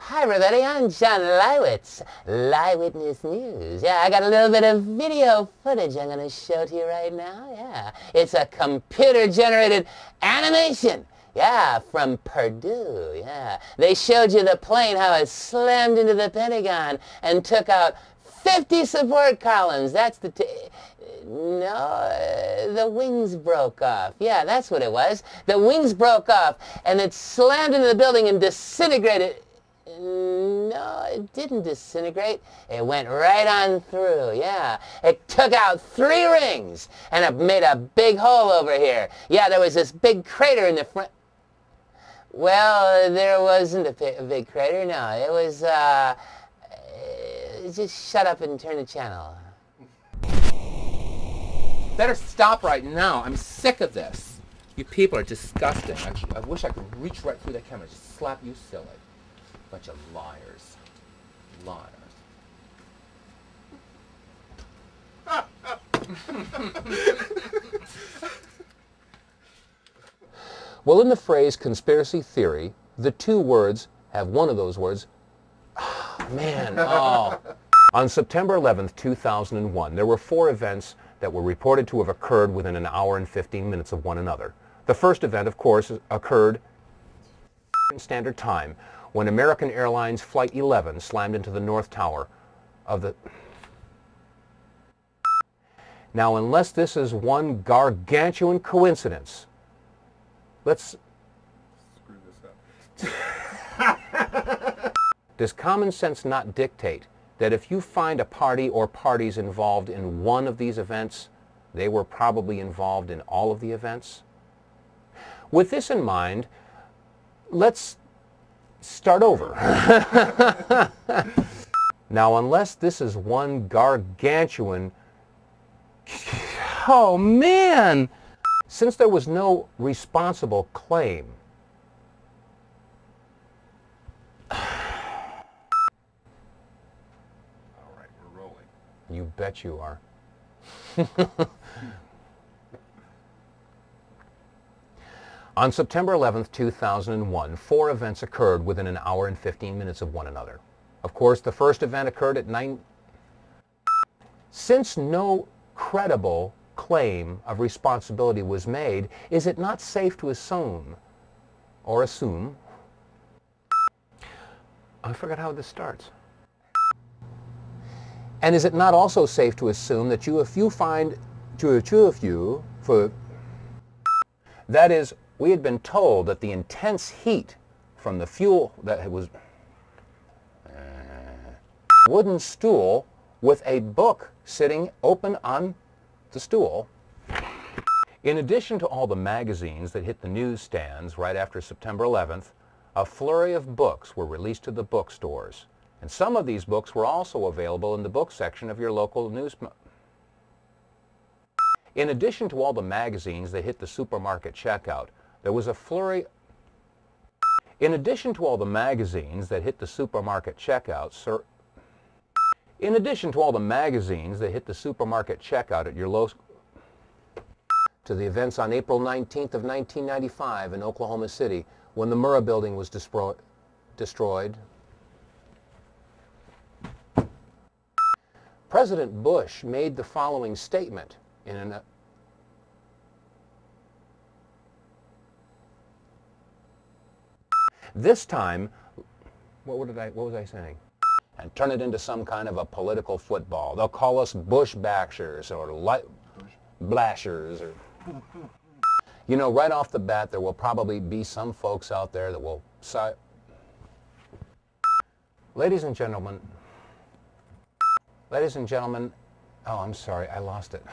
Hi everybody, I'm John Leiwitz, Leiwitness News. Yeah, I got a little bit of video footage I'm going to show to you right now. Yeah, it's a computer-generated animation. Yeah, from Purdue. Yeah, they showed you the plane, how it slammed into the Pentagon and took out 50 support columns. That's the... No, uh, the wings broke off. Yeah, that's what it was. The wings broke off, and it slammed into the building and disintegrated. No, it didn't disintegrate. It went right on through, yeah. It took out three rings, and it made a big hole over here. Yeah, there was this big crater in the front. Well, there wasn't a, big crater, no. It was, uh, just shut up and turn the channel. Better stop right now. I'm sick of this. You people are disgusting. I, I wish I could reach right through that camera and just slap you silly. Bunch of liars. Liars. well, in the phrase conspiracy theory, the two words have one of those words. Oh, man, oh. On September 11, 2001, there were four events that were reported to have occurred within an hour and 15 minutes of one another. The first event, of course, occurred in standard time when American Airlines Flight 11 slammed into the North Tower of the... Now, unless this is one gargantuan coincidence, let's... Screw this up. Does common sense not dictate that if you find a party or parties involved in one of these events, they were probably involved in all of the events. With this in mind, let's start over. now, unless this is one gargantuan... Oh, man! Since there was no responsible claim You bet you are. On September 11, 2001, four events occurred within an hour and 15 minutes of one another. Of course, the first event occurred at 9... Since no credible claim of responsibility was made, is it not safe to assume, or assume... I forgot how this starts. And is it not also safe to assume that you, if you find to two of you for that is, we had been told that the intense heat from the fuel that was uh, wooden stool with a book sitting open on the stool. In addition to all the magazines that hit the newsstands right after September 11th, a flurry of books were released to the bookstores. And some of these books were also available in the book section of your local news. In addition to all the magazines that hit the supermarket checkout, there was a flurry. In addition to all the magazines that hit the supermarket checkout, sir, in addition to all the magazines that hit the supermarket checkout at your local to the events on April 19th of 1995 in Oklahoma City when the Murrah building was destroyed, President Bush made the following statement in an This time, what, did I, what was I saying? And turn it into some kind of a political football. They'll call us Bush Bashers or light Blashers. Or, you know, right off the bat, there will probably be some folks out there that will... Ladies and gentlemen, Ladies and gentlemen, oh, I'm sorry, I lost it.